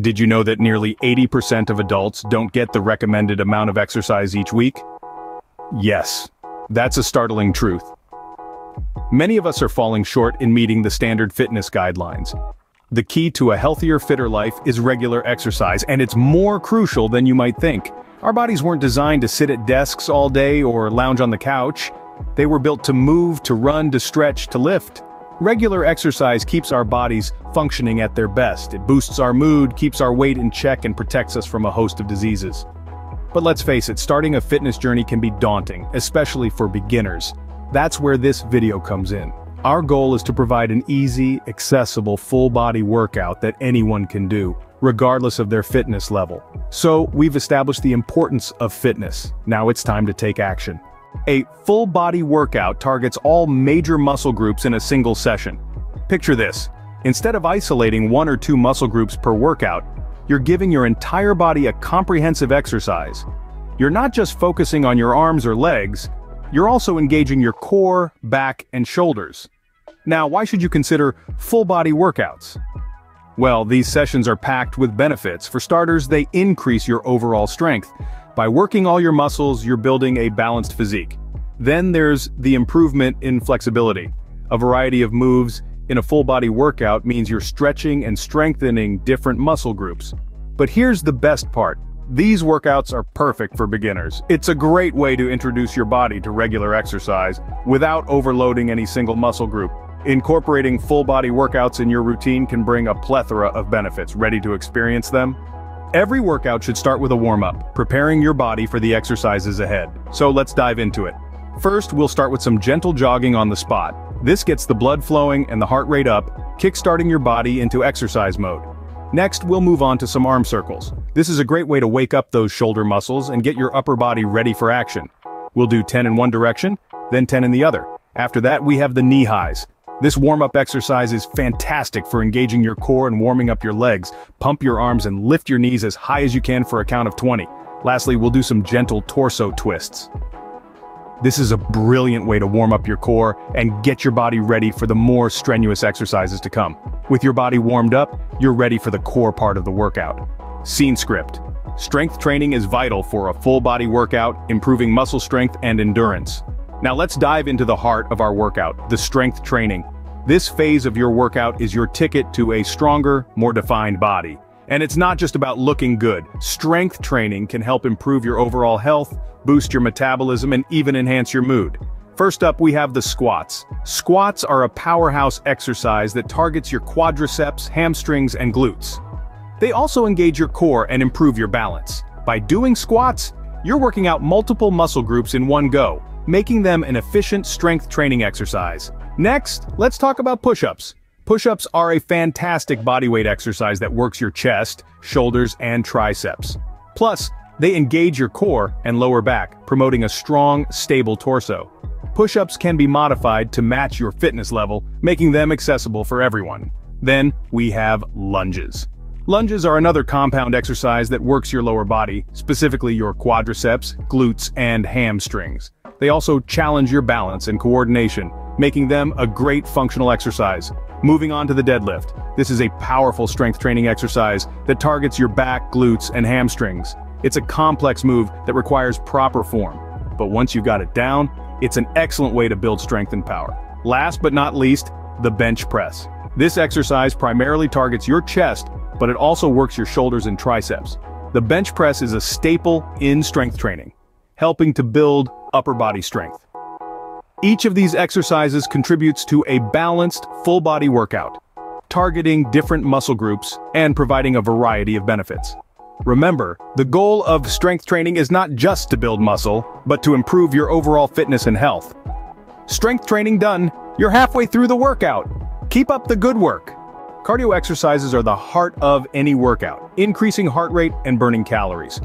Did you know that nearly 80% of adults don't get the recommended amount of exercise each week? Yes, that's a startling truth. Many of us are falling short in meeting the standard fitness guidelines. The key to a healthier, fitter life is regular exercise, and it's more crucial than you might think. Our bodies weren't designed to sit at desks all day or lounge on the couch. They were built to move, to run, to stretch, to lift. Regular exercise keeps our bodies functioning at their best. It boosts our mood, keeps our weight in check, and protects us from a host of diseases. But let's face it, starting a fitness journey can be daunting, especially for beginners. That's where this video comes in. Our goal is to provide an easy, accessible, full-body workout that anyone can do, regardless of their fitness level. So, we've established the importance of fitness. Now it's time to take action. A full-body workout targets all major muscle groups in a single session. Picture this. Instead of isolating one or two muscle groups per workout, you're giving your entire body a comprehensive exercise. You're not just focusing on your arms or legs, you're also engaging your core, back, and shoulders. Now, why should you consider full-body workouts? Well, these sessions are packed with benefits. For starters, they increase your overall strength. By working all your muscles, you're building a balanced physique. Then there's the improvement in flexibility. A variety of moves in a full-body workout means you're stretching and strengthening different muscle groups. But here's the best part. These workouts are perfect for beginners. It's a great way to introduce your body to regular exercise without overloading any single muscle group. Incorporating full-body workouts in your routine can bring a plethora of benefits. Ready to experience them? Every workout should start with a warm-up, preparing your body for the exercises ahead. So let's dive into it. First, we'll start with some gentle jogging on the spot. This gets the blood flowing and the heart rate up, kickstarting your body into exercise mode. Next, we'll move on to some arm circles. This is a great way to wake up those shoulder muscles and get your upper body ready for action. We'll do 10 in one direction, then 10 in the other. After that, we have the knee highs. This warm-up exercise is fantastic for engaging your core and warming up your legs. Pump your arms and lift your knees as high as you can for a count of 20. Lastly, we'll do some gentle torso twists. This is a brilliant way to warm up your core and get your body ready for the more strenuous exercises to come. With your body warmed up, you're ready for the core part of the workout. Scene script. Strength training is vital for a full-body workout, improving muscle strength and endurance. Now let's dive into the heart of our workout, the strength training. This phase of your workout is your ticket to a stronger, more defined body. And it's not just about looking good. Strength training can help improve your overall health, boost your metabolism, and even enhance your mood. First up, we have the squats. Squats are a powerhouse exercise that targets your quadriceps, hamstrings, and glutes. They also engage your core and improve your balance. By doing squats, you're working out multiple muscle groups in one go, making them an efficient strength training exercise. Next, let's talk about push-ups. Push-ups are a fantastic bodyweight exercise that works your chest, shoulders, and triceps. Plus, they engage your core and lower back, promoting a strong, stable torso. Push-ups can be modified to match your fitness level, making them accessible for everyone. Then, we have lunges. Lunges are another compound exercise that works your lower body, specifically your quadriceps, glutes, and hamstrings. They also challenge your balance and coordination, making them a great functional exercise. Moving on to the deadlift. This is a powerful strength training exercise that targets your back, glutes, and hamstrings. It's a complex move that requires proper form. But once you've got it down, it's an excellent way to build strength and power. Last but not least, the bench press. This exercise primarily targets your chest, but it also works your shoulders and triceps. The bench press is a staple in strength training, helping to build upper body strength. Each of these exercises contributes to a balanced, full-body workout, targeting different muscle groups and providing a variety of benefits. Remember, the goal of strength training is not just to build muscle, but to improve your overall fitness and health. Strength training done, you're halfway through the workout. Keep up the good work. Cardio exercises are the heart of any workout, increasing heart rate and burning calories.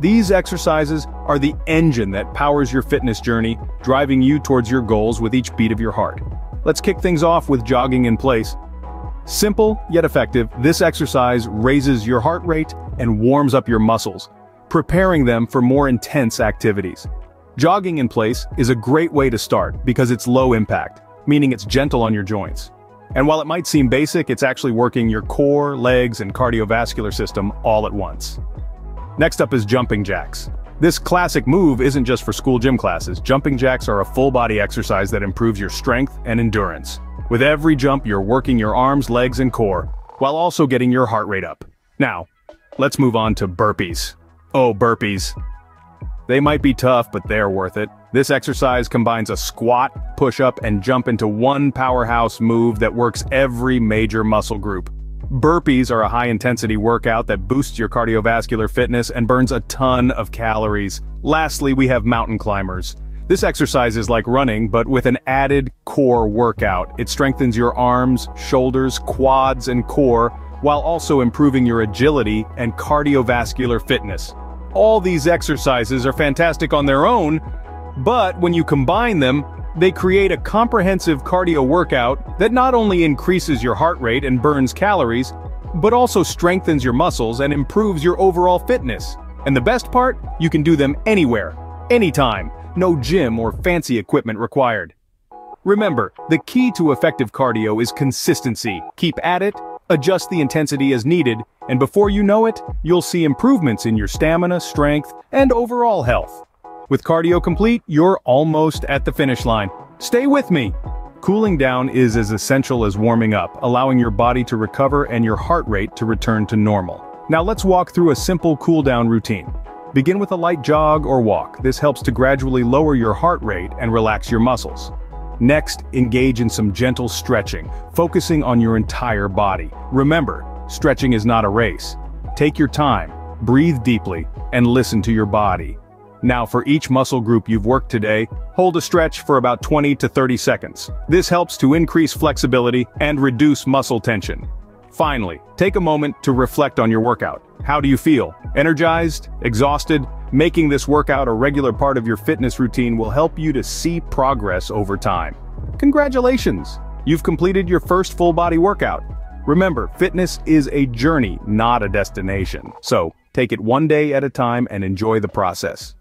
These exercises are the engine that powers your fitness journey, driving you towards your goals with each beat of your heart. Let's kick things off with jogging in place. Simple, yet effective, this exercise raises your heart rate and warms up your muscles, preparing them for more intense activities. Jogging in place is a great way to start because it's low impact, meaning it's gentle on your joints. And while it might seem basic, it's actually working your core, legs, and cardiovascular system all at once. Next up is jumping jacks. This classic move isn't just for school gym classes. Jumping jacks are a full-body exercise that improves your strength and endurance. With every jump, you're working your arms, legs, and core, while also getting your heart rate up. Now, let's move on to burpees. Oh, burpees. They might be tough, but they're worth it. This exercise combines a squat, push-up, and jump into one powerhouse move that works every major muscle group. Burpees are a high-intensity workout that boosts your cardiovascular fitness and burns a ton of calories. Lastly, we have mountain climbers. This exercise is like running, but with an added core workout. It strengthens your arms, shoulders, quads, and core, while also improving your agility and cardiovascular fitness. All these exercises are fantastic on their own, but when you combine them, they create a comprehensive cardio workout that not only increases your heart rate and burns calories, but also strengthens your muscles and improves your overall fitness. And the best part? You can do them anywhere, anytime, no gym or fancy equipment required. Remember, the key to effective cardio is consistency. Keep at it, adjust the intensity as needed, and before you know it, you'll see improvements in your stamina, strength, and overall health. With cardio complete, you're almost at the finish line. Stay with me! Cooling down is as essential as warming up, allowing your body to recover and your heart rate to return to normal. Now let's walk through a simple cool-down routine. Begin with a light jog or walk. This helps to gradually lower your heart rate and relax your muscles. Next, engage in some gentle stretching, focusing on your entire body. Remember, stretching is not a race. Take your time, breathe deeply, and listen to your body. Now for each muscle group you've worked today, hold a stretch for about 20 to 30 seconds. This helps to increase flexibility and reduce muscle tension. Finally, take a moment to reflect on your workout. How do you feel? Energized? Exhausted? Making this workout a regular part of your fitness routine will help you to see progress over time. Congratulations! You've completed your first full-body workout. Remember, fitness is a journey, not a destination. So, take it one day at a time and enjoy the process.